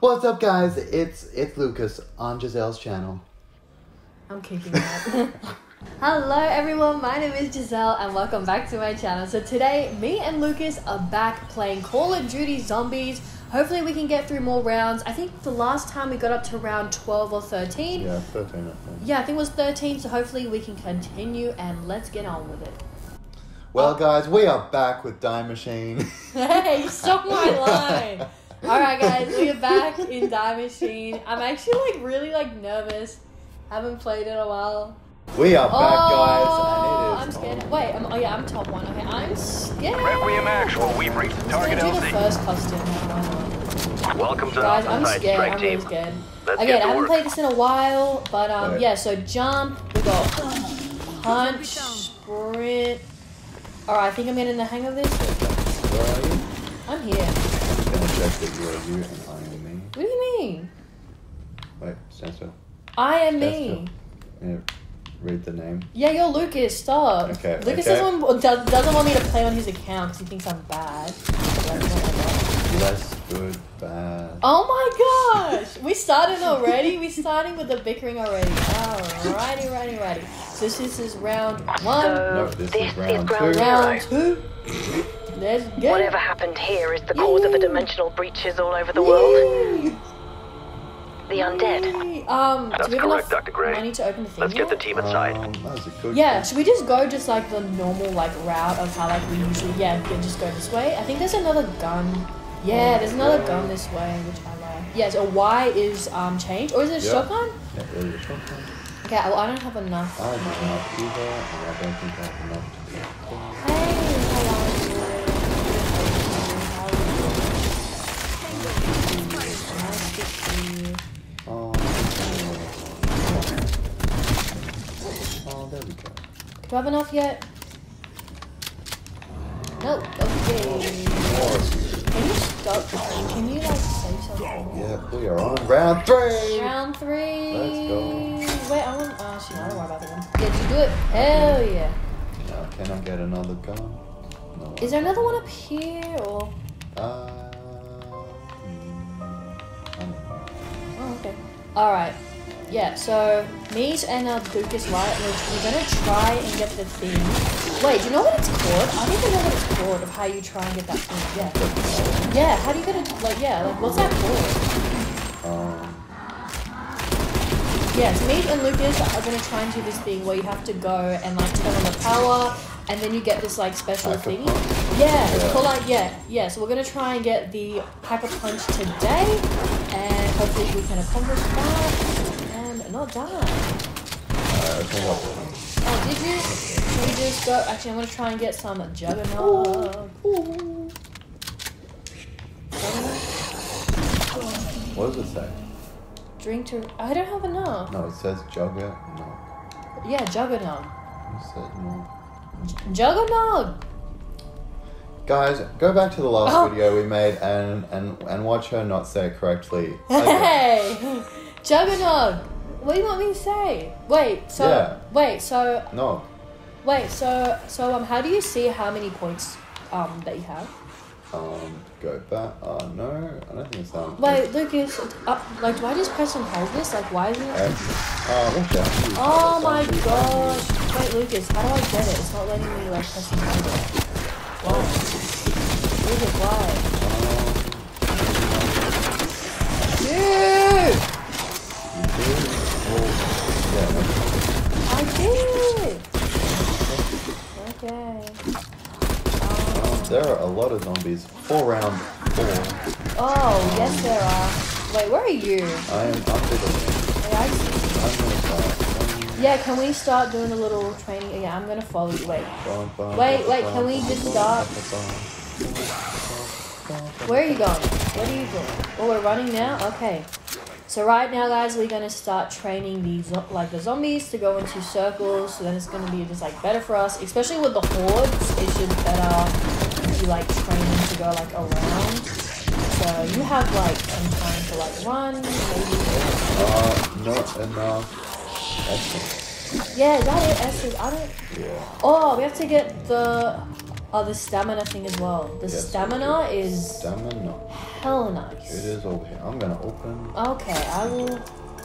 What's up, guys? It's it's Lucas on Giselle's channel. I'm kicking that. Hello everyone, my name is Giselle and welcome back to my channel. So today, me and Lucas are back playing Call of Duty Zombies. Hopefully we can get through more rounds. I think the last time we got up to round 12 or 13. Yeah, thirteen. I think. Yeah, I think it was 13, so hopefully we can continue and let's get on with it. Well, guys, we are back with Die Machine. Hey, you stole my line. All right, guys, we are back in Die Machine. I'm actually like really like nervous. Haven't played in a while. We are back, oh, guys, I'm and it is. scared. Wait, I'm, oh yeah, I'm top one. Okay, I'm scared. Requiem Actual, we've reached the I'm target gonna do the first costume. Why not? Welcome to Guys, the I'm Alpha scared. I'm really scared. Let's Again, I haven't work. played this in a while, but um, Right. yeah. So jump. We got punch, sprint. All right, I think I'm getting the hang of this. Where are you? I'm here. I'm gonna check that you are you and I am me. What do you mean? Wait, stand still. I am Stand me. still. Yeah, read the name. Yeah, you're Lucas. Stop. Okay, Lucas okay. Doesn't, want, does, doesn't want me to play on his account because he thinks I'm bad. Less good, bad. Oh my gosh! We started already? We starting with the bickering already. Oh, Alrighty, righty, righty. So this is round one. No, So this this, is round ground two. Round two. Let's go. Whatever happened here is the cause of the dimensional breaches all over the world. The undead. Yay! Um, That's do we have correct, enough Dr. Gray. money to open the thing Let's get the team inside. Um, that was a good Yeah, should we just go just like the normal like route of how like we usually yeah yeah, just go this way? I think there's another gun. Yeah, there's another gun this way, which I like. Yes, a Y is um changed, or is it a Yeah. shotgun? Yeah, really a shotgun. Okay, well I don't have enough. I don't have either, and I don't think I have enough to be a king. Hey, how are you? How are you? Nice to. Oh, oh, there we go. Do I have enough yet? No. Okay. Can you stop? Can you like say something? Yeah, we are on round three. Round three. Let's go. Wait, I want. Oh, no, I don't worry about the gun. Yeah, did you do it? Hell yeah. Now, can I get another gun? No. Is there another one up here or? Uh, okay. All right. Yeah. So me and uh, Lucas, right? We're, we're gonna try and get the thing. Wait, do you know what it's called? I don't even know what it's called of how you try and get that thing. Yeah. Yeah. How do you get it? Like, yeah. Like, what's that called? Um, Yes, me and Lucas are gonna try and do this thing where you have to go and like turn on the power, and then you get this like special thing. punch. Yeah, it's Yeah. called like yeah, yeah. So we're gonna try and get the pack a punch today, hopefully we can accomplish that and not die. I'll- Oh, did you? Should we just go? Actually, I'm gonna try and get some juggernaut. Ooh. Juggernaut? What does it say? Drink to. I don't have enough. No, it says jugger. No, Yeah, juggernaut. it says no. Juggernaut. Guys, go back to the last Oh. video we made and, and and watch her not say it correctly. Hey, Juggernaut. What do you want me to say? Wait, so Yeah. wait, so No. wait, so so um, how do you see how many points um that you have? Um, go back. Oh no, I don't think it's that. Wait, Lucas, uh, like, do I just press and hold this? Like, why is it? Oh, watch out. Oh my gosh! Wait, Lucas, how do I get it? It's not letting me like press and hold it. Why? Lucas, why? Dude, Yeah, I did. Okay. um, there are a lot of zombies for round four. Oh, yes, there are. Wait, where are you? I am to the Wait, I see. Start. Yeah, can we start doing a little training? Yeah, I'm gonna follow you. Wait, Wait, wait, can we just stop? Where are you going? What are you doing? Oh, we're running now. Okay. So right now, guys, we're gonna start training these like the zombies to go into circles. So then it's gonna be just like better for us, especially with the hordes. It's just better if you like train them to go like around. So you have like some time to like run, maybe. Uh, not enough. Yeah, is that it? Essence. I don't. Yeah. Oh, we have to get the. Oh, the stamina thing as well. The Yes, stamina is Stamina. hell nice. It is over here. I'm gonna open. Okay, I will.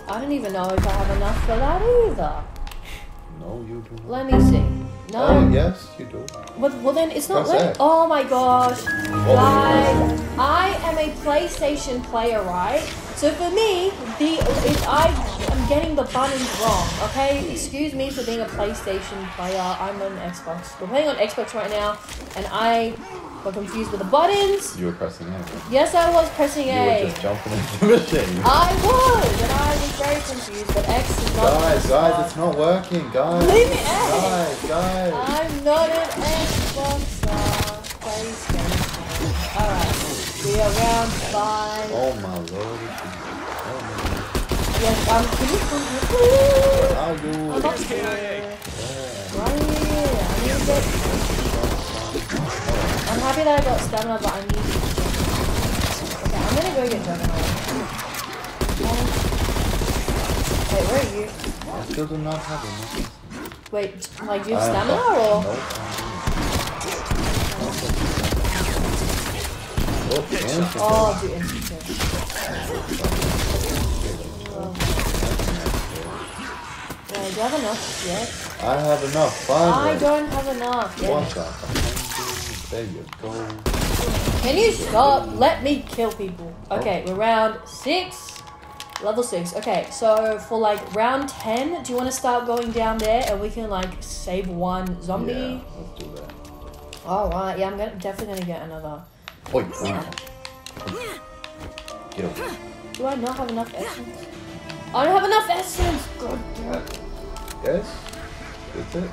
I don't even know if I have enough for that either. No, you do. not. Let me see. No. Oh, yes, you do. Well, well then it's not. X. Oh my gosh, Oh, guys! I am a PlayStation player, right? So for me, the if I getting the buttons wrong, okay? Excuse me for being a PlayStation player. I'm on Xbox. We're playing on Xbox right now, and I got confused with the buttons. You were pressing A. Yes, I was pressing You A. were just jumping into the machine. I was, and I was very confused. But X is not. Guys, guys, it's not working, guys. Leave me out. Guys, guys. I'm not an Xboxer. PlayStation. Alright. We are round five. Oh my lord. Oh um? I'm happy that I got stamina, but I need Okay, I'm gonna go get Juggernaut. Um, Wait, where are you? I still do not have enough. Wait, like, you have stamina or? Oh. Oh, do instant kill. Yeah, do you have enough yet? I have enough. Finally. I don't have enough yet. What's up? There you go. Can you stop? Let me kill people. Oh. Okay, we're round six. Level six. Okay, so for like round ten, do you want to start going down there and we can like save one zombie? Yeah, let's do that. All right. Yeah, I'm gonna definitely gonna get another. Oi, oi. Get away. Do I not have enough essence? I don't have enough essence. God damn. Yes? That's it?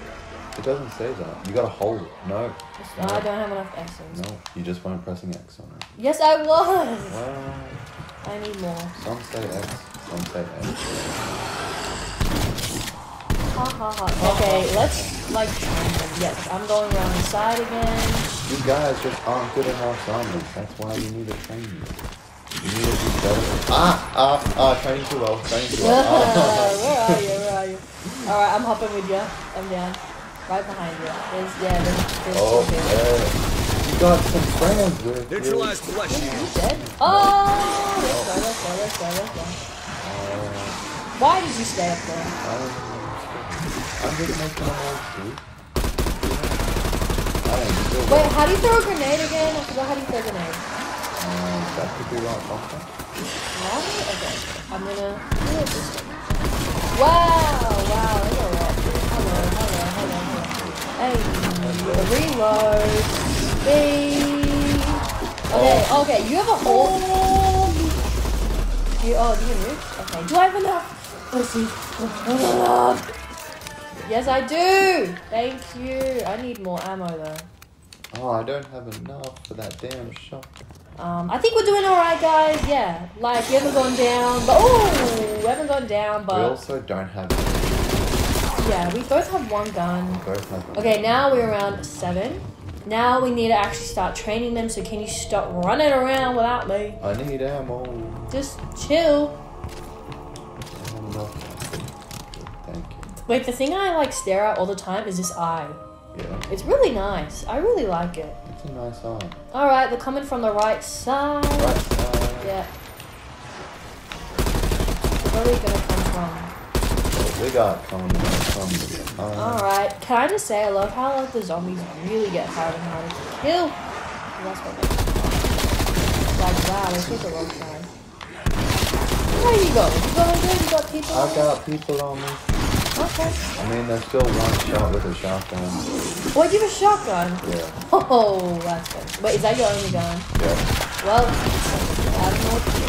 It doesn't say that. You gotta hold it. No. I don't have enough essence. No. You just weren't pressing X on it. Yes, I was. Well, I need more. some say X, some say X. Ha ha ha. Okay, let's like. Yes, I'm going around the side again. You guys just aren't good enough zombies. That's why you need to train you. You need to be better. Ah! Ah! Ah! Training too well. Training too well. Ah. where are you? Where are you? Alright, I'm hopping with you. I'm down. Right behind you. There's, yeah, there's, there's Oh, two people. You got some friends with you. Neutralize flesh You shield. dead? Oh! Let's go, let's go, let's go, let's go. Uh, Why did you stay up there? I don't know. I'm just making them all too. I am still Wait, how do you throw a grenade again? I forgot how do you throw a grenade. Um, that could be right. Okay. Okay. I'm gonna do it this way. Wow, wow, that. Hello, hello, hello, hello. Hey, reload. Speed. Okay, okay, you have a whole. You, oh, do you move? Okay, do I have enough? Let's see. Enough? Yes, I do. Thank you. I need more ammo though. Oh, I don't have enough for that damn shotgun. Um, I think we're doing alright, guys. Yeah, like we haven't gone down, but oh, we haven't gone down, but we also don't have. yeah, we both have one gun. Both have. Okay, now we're around seven. Now we need to actually start training them. So can you stop running around without me? I need ammo. Just chill. I have enough. Thank you. Wait, the thing I like stare at all the time is this eye. Yeah, It's really nice. I really like it. It's a nice eye. All right, they're coming from the right side. Right side. Yeah. Where are we gonna come from? What we got coming from the Alright, can I just say I love how like the zombies really get harder and harder to kill. That's what they Like wow, they took a long time. Where you go? You good? You got people? I got people on me. Okay. I mean, there's still one shot with a shotgun. What, you have a shotgun? Yeah, Oh, that's good. Wait, is that your only gun? yeah. Well, I don't know what to do.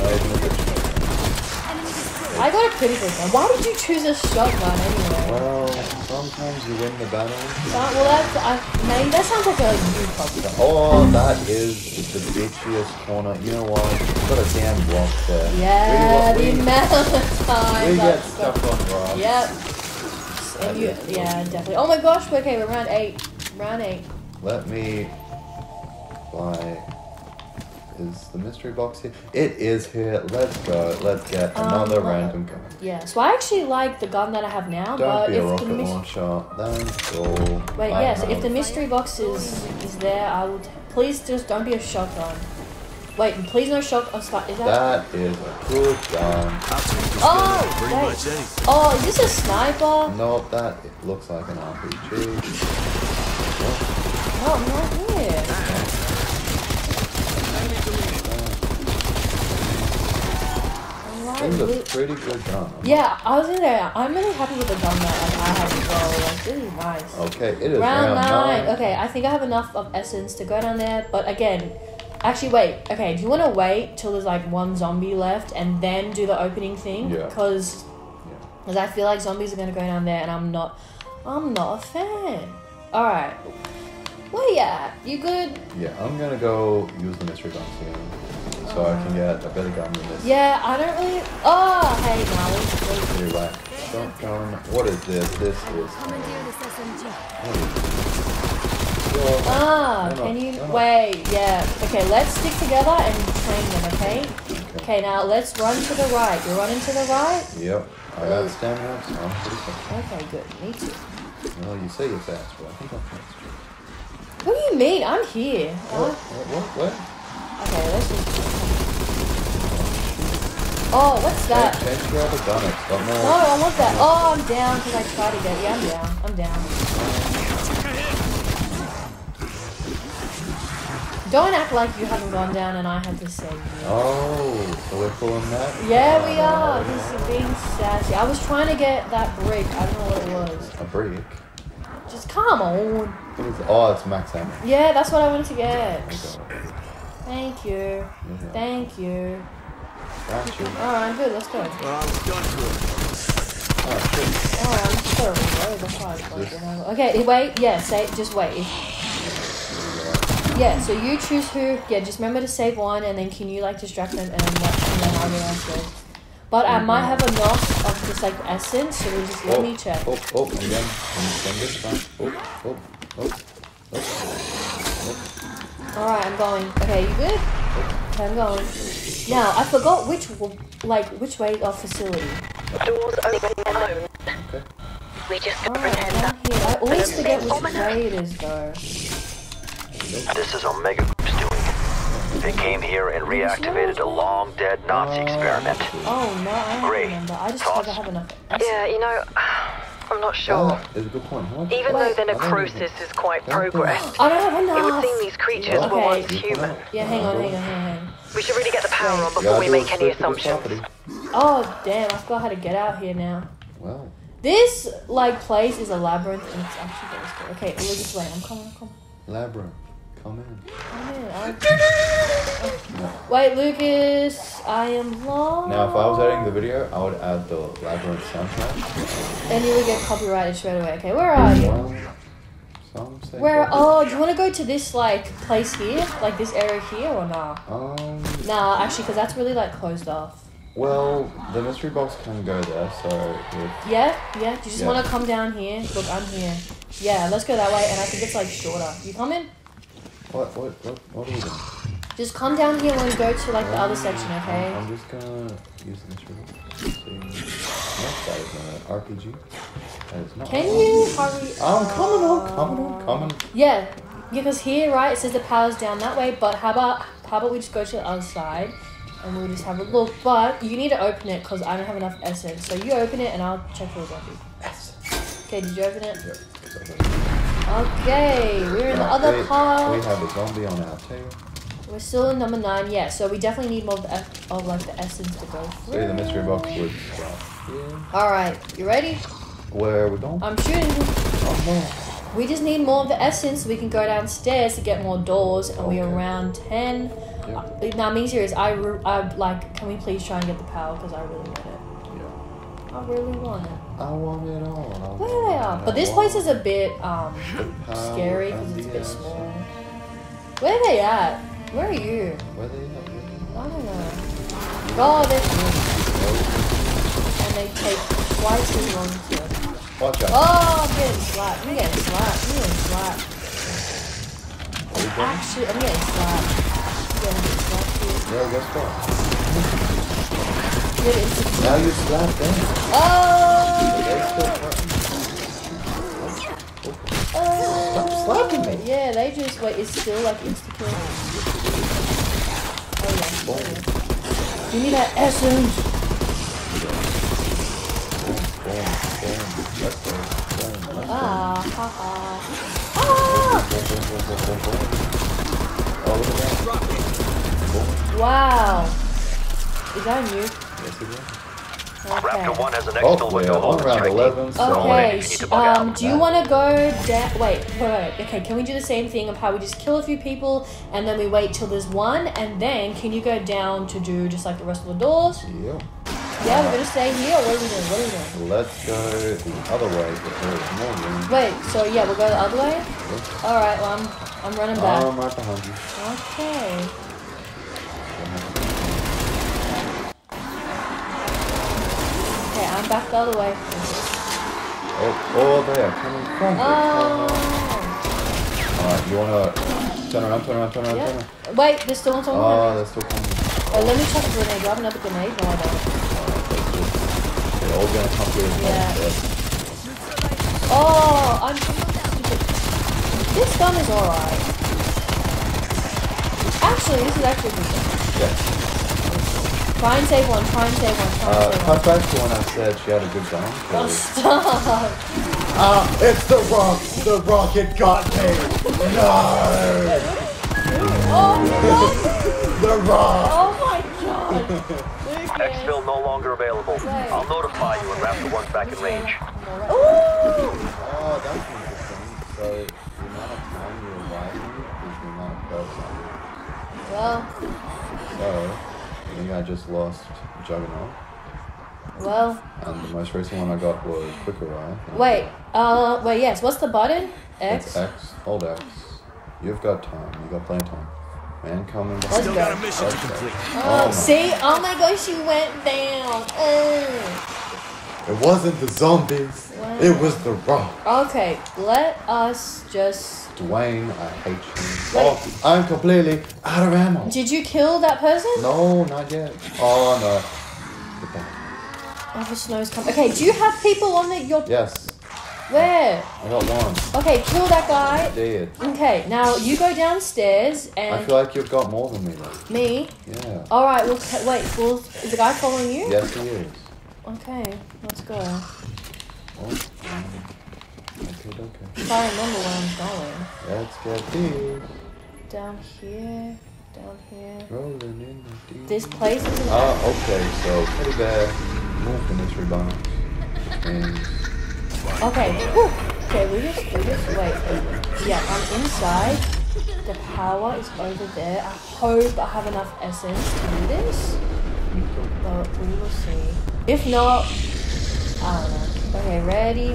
Not even a good shot. I got a pretty good gun. Why did you choose a shotgun anyway? Well, sometimes you win the battle. That- well, that's, I, man, that sounds like a you problem. Oh, that is the bitchiest corner. You know what? Put a damn block there. Yeah, we, the we, amount of times we get stuck on rocks. Yep. You, yeah, definitely. Oh my gosh, okay, we're round eight. Round eight. Let me buy Is the mystery box here? It is here. Let's go. Let's get another Um, random gun. Yeah, so I actually like the gun that I have now, Don't but be a if the rocket mys- launcher. That's all. wait, I yes, if the mystery box is is there, I would please just don't be a shotgun. Wait, please no shotgun. Is that? That is a good gun. I'll take this Oh, gun at pretty wait. oh, is this a sniper? No, that it looks like an RPG. No, I'm not here. Alright, This is a pretty good gun. Yeah, I was in there. I'm really happy with the gun that like, I have as well. Like, this is nice. Okay, it is Round, round, nine. nine. Okay, I think I have enough of essence to go down there. But again, actually, wait. Okay, do you want to wait till there's like one zombie left and then do the opening thing? Yeah. Because Yeah. I feel like zombies are gonna go down there, and I'm not. I'm not a fan. All right. Where you at? You good? Yeah, I'm gonna go use the mystery box again. So I can get a better gun than this. Yeah, I don't really. Oh, hey, Nolly. Pretty whack. Shotgun. What is this? This is. Commandeer this SMG. What is this? Yo, Ah, no, no, can you no, no. wait? Yeah. Okay, let's stick together and train them. Okay. Okay. Okay, now let's run to the right. You're running to the right. Yep. I got stamina, so I'm pretty fast. Okay, good. Me too. Well, you say you're fast, but I think I'm fast. What do you mean? I'm here. What? Uh, What? What? What? okay, let's just. Oh, what's that? Change, change your other gun. It's got No, more. I want that. Oh, I'm down because I tried to get. Yeah, I'm down. I'm down. Don't act like you haven't gone down and I had to save you. Oh, so we're pulling that? Yeah, we Oh, are. He's being sassy. I was trying to get that brick. I don't know what it was. A brick. Just come on. Is Oh, it's max ammo. Yeah, that's what I wanted to get. Oh got. Thank you. Yeah. Thank you. Got you. Oh, Alright, good. Let's go. Well, I was done for. Oh, shit. Alright, I'm just gonna reload. That's why I was like, you know. Okay, wait. Yeah, say. Just wait. Yeah, so you choose who. Yeah, just remember to save one, and then can you like distract them, and then, let, and then I'll go downstairs. But I might have enough of just like essence, so we just let oh, me check. Oh, oh, again. Again this time. Oh, oh, oh, oh. Alright, I'm going. Okay, you good? Oh. Okay, I'm going. Now, I forgot which, like, which way of facility. Doors open alone. Okay. We just Alright, comprehend down that. here. I always forget which way it is, though. This is Omega Group's doing. They came here and reactivated a long dead Nazi oh. experiment. Oh, no, I don't Great. remember. I just hope I have enough. Yeah, you know, I'm not sure. Ah, it's a good point. How much- Even though the necrosis is quite progressed, oh, I don't have it would enough. seem these creatures were once human. Yeah, hang on, hang on, hang on, hang on. We should really get the power on before we make any good assumptions. Oh, damn, I forgot how to get out here now. Well, This, like, place is a labyrinth, and it's actually very scary. Okay, Lucas, wait, I'm coming, I'm coming. Labyrinth, come in. Come in, I'm... Wait, Lucas, I am lost. Now, if I was editing the video, I would add the labyrinth soundtrack. Then you would get copyrighted straight away. Okay, where are you? Some say Where? Oh, do you want to go to this like place here, like this area here, or nah? Um. Nah, actually, because that's really like closed off. Well, the mystery box can go there, so if Yeah, yeah. Do you just Yeah. want to come down here? Look, I'm here. Yeah, let's go that way, and I think it's like shorter. You coming? what what what what are we doing? Just come down here we go to like the other section, um, okay? I'm just gonna use the mystery box. Let's that is not an RPG. That is not. Can you hurry? I'm coming? I'm coming, I'm coming. Yeah, because here, right, it says the power's down that way. But how about how about we just go to the other side, and we'll just have a look. But you need to open it because I don't have enough essence. So you open it, and I'll check for a zombie. Yes. Okay, did you open it? Yep. Okay, we're in the other Okay, We part. have a zombie on our tail. We're still in number nine. Yeah, so we definitely need more of, the, eff- of like the essence to go See, through. the mystery box would start here. All right, you ready? Where are we going? I'm shooting. Oh, no. We just need more of the essence so we can go downstairs to get more doors, and we are around ten. Yep. Uh, now, me serious. I, re- I like. Can we please try and get the power because I really want it. Yeah. I really want it. I want it all. I Where want they it, are. But this place is a bit um scary because it's a bit small. Where are they at? Where are you? Where they at? Where I don't know. Oh, they're and they take twice as long to. they at? Watch out. Oh, I'm getting slapped. I'm getting slapped. I'm getting slapped. Are we going? Actually, I'm getting slapped. Yeah, slap you. Yeah, guess what? Good instant- Now you slap them. Oh! Oh! Stop slapping me. Yeah, they just wait. It's still like insta kill. Oh yeah. Oh, yeah. Give me that essence. Ah, ha ha. Ah! Oh. Wow. Is that new? Yes, it is. Raptor Okay. 1 has an exfil window on open round 11, so... Okay, you need to sh- bug out. um, do you want to go down? Wait, wait, wait. Okay, can we do the same thing of how we just kill a few people and then we wait till there's one, and then can you go down to do just like the rest of the doors? Yep. Yeah, we're gonna stay here. Or what are we doing? What are we doing? Let's go the other way because there's more room. Wait, so yeah, we'll go the other way. Yep. All right, well I'm I'm running back. I'm right behind you. Okay. Back the other way. Oh, oh, they are coming from Oh. Alright, you wanna turn around, turn around, turn around, turn around. Wait, there's still one Oh, somewhere. they're still coming. Oh, uh, let me check a grenade. Do I have another grenade? No, I don't. They're all gonna come through. Yeah. Oh, I'm This gun is alright. Actually, this is actually good gun. Yeah. Try and save one. Try and save one. Try Uh, and save cut one. back to when I said she had a good gun. Oh, 'cause- stop. Ah, it's the rock. The rocket got me. No. Oh, no. The rock. oh my god. Lucas. Exfil no longer available. Right. I'll notify you when Raptor 1's back in range. Ooh. Oh, that's interesting. So the amount of time you're arriving is the amount of person. Well, So I think I just lost Juggernaut, well. and the most recent one I got was Quick Revive. Wait. Uh, wait. Yes. What's the button? X. It's X. Hold X. You've got time. You've got plenty of time. Man coming. Let's Still got a go. mission to complete. Oh, my- see? Oh my gosh, you went down. Ugh. It wasn't the zombies. It was the rock. Okay, let us just. Dwayne, I hate you. Oh, I'm completely out of ammo. Did you kill that person? No, not yet. Oh no. Goodbye. Oh, the snow's coming. Okay, do you have people on the your Yes, where? I got one. Okay, kill that guy. Dead. Okay, now you go downstairs and. I feel like you've got more than me though. me. Yeah. All right, well, wait. Well, is the guy following you? Yes, he is. Okay, let's go. Oh, okay, okay. If I remember where I'm going. Let's get these. Down here. Down here. Rolling in the deep. This place is. Ah, okay, so bear, moved in this box. And Okay. Whew. Okay, we just we just wait. Yeah, I'm inside. The power is over there. I hope I have enough essence to do this. But we will see. If not, I don't know. Okay, ready?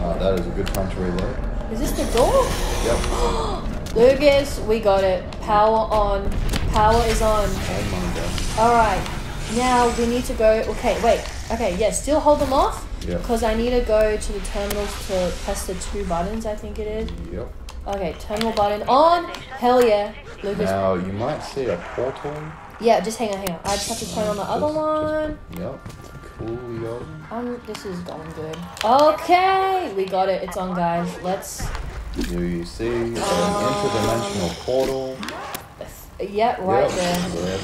uh, that is a good time to reload. Is this the door? Yep. Lucas, we got it. Power on. Power is on. Oh. Alright. Now we need to go. Okay, wait. Okay, yeah, still hold them off. Because I need to go to the terminals to press the two buttons, I think it is. Yep. Okay, terminal button on. Hell yeah. Lucas. Now you might see a portal. Yeah, just hang on, hang on. I just have to turn on the other Just- one. Just, yep. Coolio. Um, this is going good. Okay, we got it. It's on, guys. Let's. Do you see an Oh. interdimensional portal? Yeah, right Yep. there. There.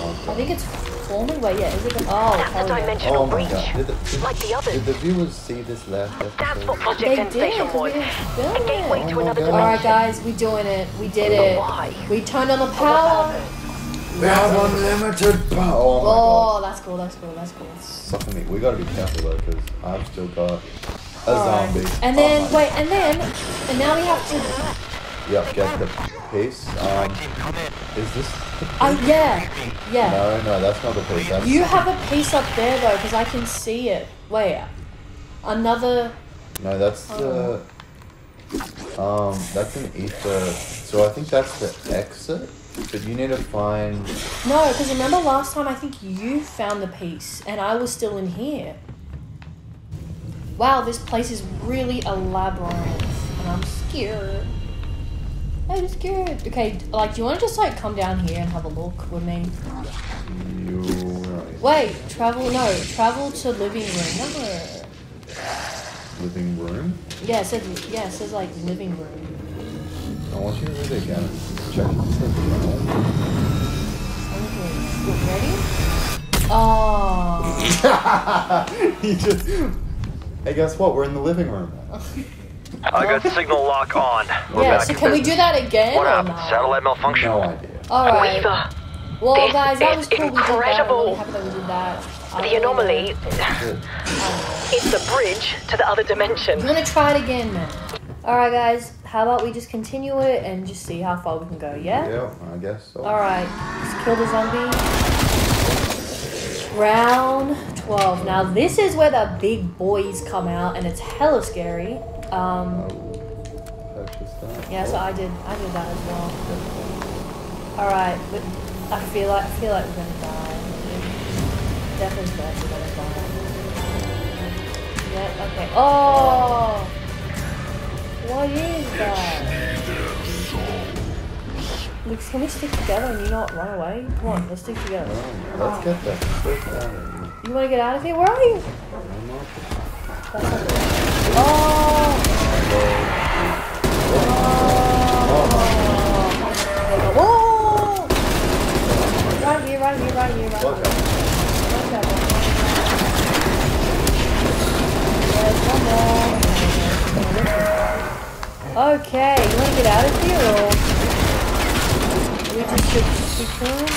Oh my I think it's forming. Wait, yeah. Is it? Gonna, oh, That's hell the yeah. dimensional Oh my breach. god. Did the, did, Like the others. did the viewers see this last That's what Project They End did, Station because we was. A gateway it. to Oh another God. dimension. Alright, guys, we doing it. We did it. Why? We turned on the power. We have unlimited power. Oh Oh, that's cool. That's cool. That's cool. Me. We gotta be careful though, because I've still got a zombie. And Oh then my- wait, and then and now we have to. Yep, get the piece. Um, is this? The Oh yeah, yeah. No, no, that's not the piece. That's You have a piece up there though, because I can see it. Wait, another. no, that's the. Um, that's an ether. So I think that's the exit. But you need to find. No, because remember last time I think you found the piece and I was still in here. Wow, this place is really a labyrinth, and I'm scared. Just curious. Okay, like, do you want to just like come down here and have a look with me? You. Wait, travel. No, travel to living room. No. living room. Yeah, it says yeah, it says like living room. I want you to read it again. Check the. Okay, Ready? Oh. he just. Hey, guess what? We're in the living room. I got signal lock on. We're yeah. back So in can we do that again What happened? not? Satellite malfunction? No idea. All right. Weaver, Well, This guys, that is was cool. We did that. I'm incredible. really happy that we did that. The really- anomaly, it's the bridge to the other dimension. I'm gonna try it again, man. All right, guys. How about we just continue it and just see how far we can go? Yeah. Yeah, I guess so. All right. Let's kill the zombie. Round 12. Now, this is where the big boys come out, and it's hella scary. Um, yeah, so I did. I did that as well. All right, but I feel like I feel like we're gonna die. Definitely gonna die. Yeah. Okay. Oh. What is that? Luke, can we stick together and you not run away? Come on, let's stick together. Let's get straight out of here. You want to get out of here? Where are you? I'm not- That's. Oh. Whoa! Right here, right here, right here, right Look here. out. Watch out. There's one more. Okay, you want to get out of here or we just should keep going?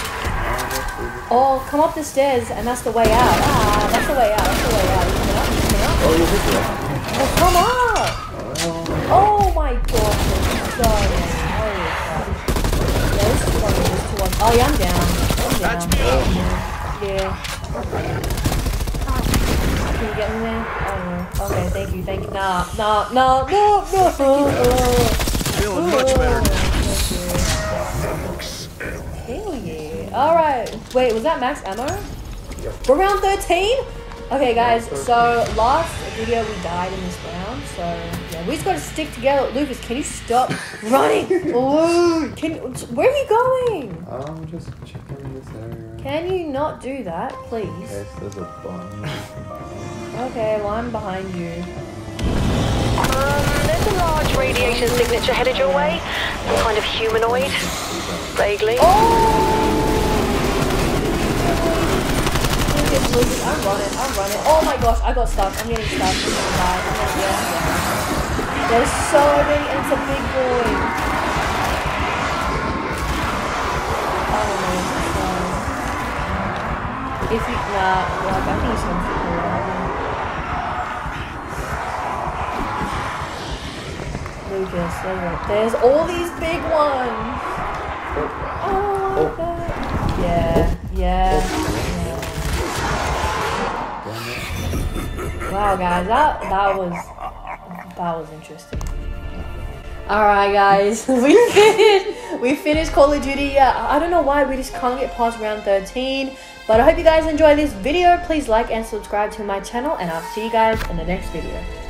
Oh, come up the stairs and that's the way out. Ah, that's the way out. That's the way out. You coming up? You coming up? Oh. Oh, come up! Oh, Oh my god, there's so many. Holy crap. Yeah, this is one of those two ones. Oh yeah, I'm down. I'm down. Yeah. Can you get me there? Oh no. Okay, thank you, thank you. Nah, nah, nah, no, no, thank Wait, was that max ammo? We're round 13? Okay, guys, so last video we died in this round, so yeah, we just gotta stick together. Lucas, can you stop running? Ooh, can where are you going? I'm just checking this area. Can you not do that, please? Okay, so there's a button. Okay, well I'm behind you. Um, there's a large radiation signature headed your way. Some kind of humanoid. Vaguely. I'm running, I'm running. Oh my gosh, I got stuck. I'm getting stuck. I'm gonna die. I'm gonna, yeah. There's so many, and it's a big boy. I don't. Um, if you, nah, like, I think he's gonna around. Lucas, there's, all these big ones. Oh, Oh. God. yeah, yeah, yeah. Wow, guys, that that was that was interesting. All right, guys, we finished. We finished Call of Duty. I don't know why we just can't get past round 13. But I hope you guys enjoy this video. Please like and subscribe to my channel, and I'll see you guys in the next video.